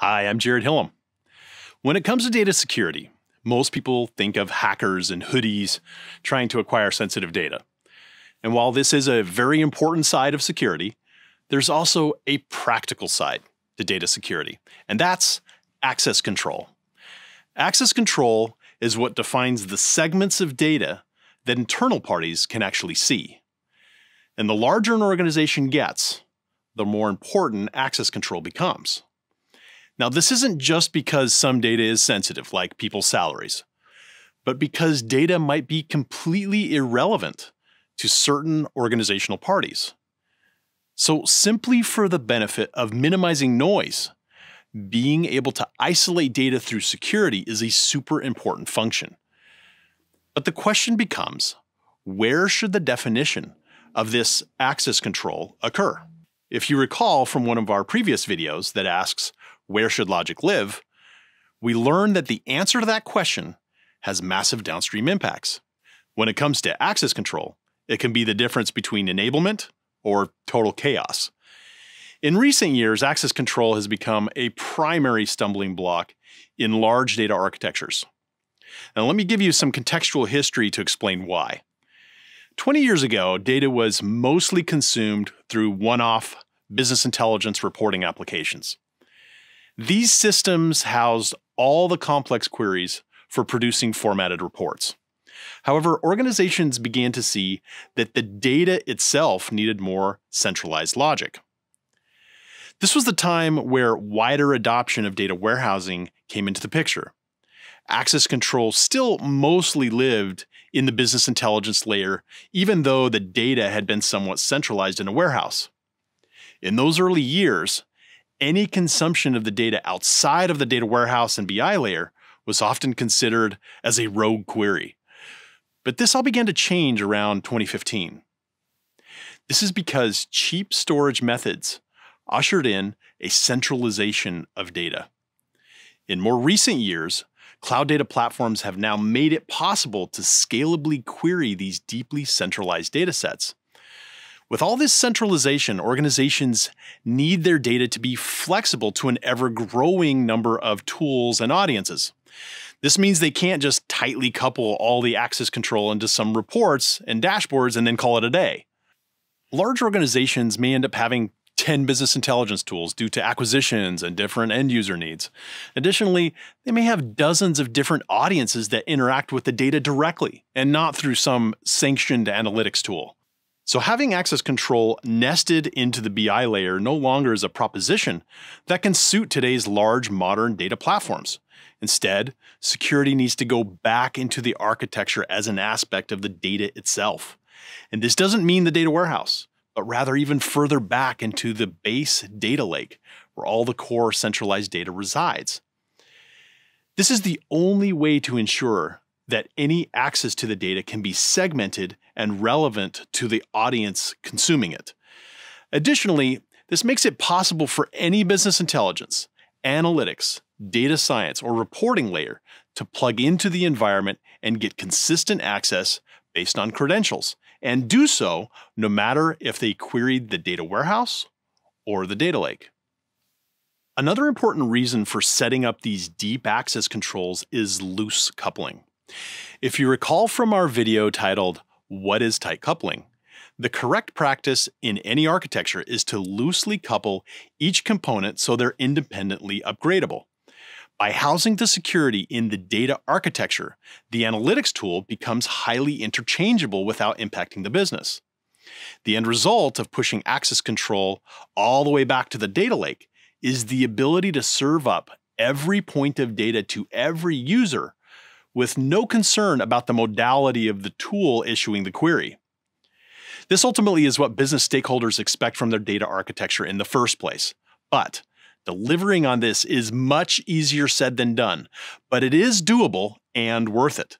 Hi, I'm Jared Hillam. When it comes to data security, most people think of hackers and hoodies trying to acquire sensitive data. And while this is a very important side of security, there's also a practical side to data security, and that's access control. Access control is what defines the segments of data that internal parties can actually see. And the larger an organization gets, the more important access control becomes. Now, this isn't just because some data is sensitive, like people's salaries, but because data might be completely irrelevant to certain organizational parties. So, simply for the benefit of minimizing noise, being able to isolate data through security is a super important function. But the question becomes where should the definition of this access control occur? If you recall from one of our previous videos that asks, where should logic live? We learn that the answer to that question has massive downstream impacts. When it comes to access control, it can be the difference between enablement or total chaos. In recent years, access control has become a primary stumbling block in large data architectures. Now, let me give you some contextual history to explain why. 20 years ago, data was mostly consumed through one off business intelligence reporting applications. These systems housed all the complex queries for producing formatted reports. However, organizations began to see that the data itself needed more centralized logic. This was the time where wider adoption of data warehousing came into the picture. Access control still mostly lived in the business intelligence layer, even though the data had been somewhat centralized in a warehouse. In those early years, any consumption of the data outside of the data warehouse and BI layer was often considered as a rogue query. But this all began to change around 2015. This is because cheap storage methods ushered in a centralization of data. In more recent years, cloud data platforms have now made it possible to scalably query these deeply centralized data sets. With all this centralization, organizations need their data to be flexible to an ever growing number of tools and audiences. This means they can't just tightly couple all the access control into some reports and dashboards and then call it a day. Large organizations may end up having 10 business intelligence tools due to acquisitions and different end user needs. Additionally, they may have dozens of different audiences that interact with the data directly and not through some sanctioned analytics tool. So, having access control nested into the BI layer no longer is a proposition that can suit today's large modern data platforms. Instead, security needs to go back into the architecture as an aspect of the data itself. And this doesn't mean the data warehouse but rather even further back into the base data lake where all the core centralized data resides. This is the only way to ensure that any access to the data can be segmented and relevant to the audience consuming it. Additionally, this makes it possible for any business intelligence, analytics, data science, or reporting layer to plug into the environment and get consistent access based on credentials and do so no matter if they queried the data warehouse or the data lake. Another important reason for setting up these deep access controls is loose coupling. If you recall from our video titled, What is Tight Coupling? The correct practice in any architecture is to loosely couple each component so they're independently upgradable. By housing the security in the data architecture, the analytics tool becomes highly interchangeable without impacting the business. The end result of pushing access control all the way back to the data lake is the ability to serve up every point of data to every user with no concern about the modality of the tool issuing the query. This ultimately is what business stakeholders expect from their data architecture in the first place. But Delivering on this is much easier said than done, but it is doable and worth it.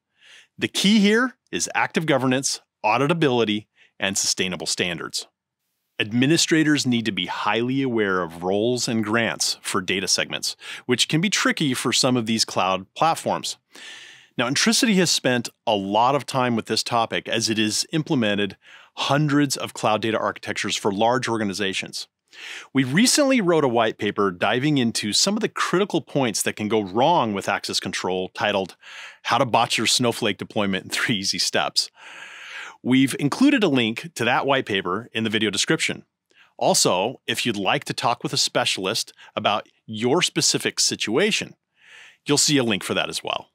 The key here is active governance, auditability, and sustainable standards. Administrators need to be highly aware of roles and grants for data segments, which can be tricky for some of these cloud platforms. Now, Intricity has spent a lot of time with this topic as it has implemented hundreds of cloud data architectures for large organizations. We recently wrote a white paper diving into some of the critical points that can go wrong with access control titled How to Botch Your Snowflake Deployment in Three Easy Steps. We've included a link to that white paper in the video description. Also, if you'd like to talk with a specialist about your specific situation, you'll see a link for that as well.